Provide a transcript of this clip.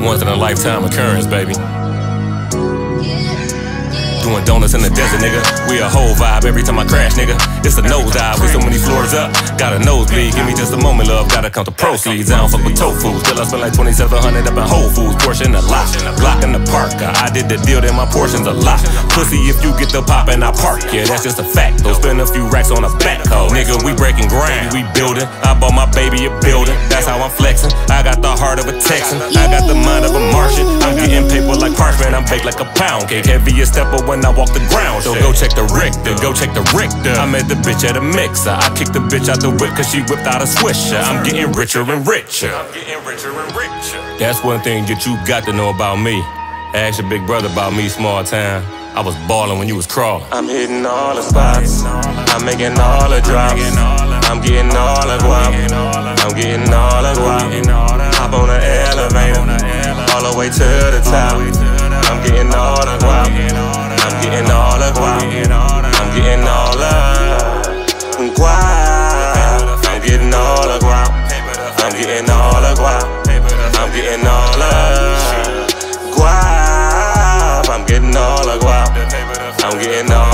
once in a lifetime occurrence, baby. Doing donuts in the desert, nigga. We a whole vibe every time I crash, nigga. It's a nose dive with so many floors up. Got a nosebleed, give me just a moment, love. Gotta count the proceeds. I don't fuck with tofu. Still, I spend like 2700 up in Whole Foods. Portion a lot. Block in the the deal, then my portion's a lot. Pussy, if you get the pop and I park. Yeah, that's just a fact. Don't spend a few racks on a backhoe. Nigga, we breaking ground. We building. I bought my baby a building. That's how I'm flexing. I got the heart of a Texan. I got the mind of a Martian. I'm getting paper like parchment. I'm baked like a pound cake. Heavy as stepper when I walk the ground. So go check the Richter. Go check the Richter. I met the bitch at a mixer. I kicked the bitch out the whip cause she whipped out a swisher. I'm getting richer and richer. I'm getting richer and richer. That's one thing that you got to know about me. Ask your big brother about me, small town. I was ballin' when you was crawling. I'm hitting all the spots. I'm making all the drops. I'm getting all the guap. I'm getting all the guap. Hop on the elevator. All the way to the top. I'm getting all the guap. I'm getting all the guap. I'm getting all the guap. I'm getting all the guap. I'm getting all the guap. I'm getting all the guap. I'm getting all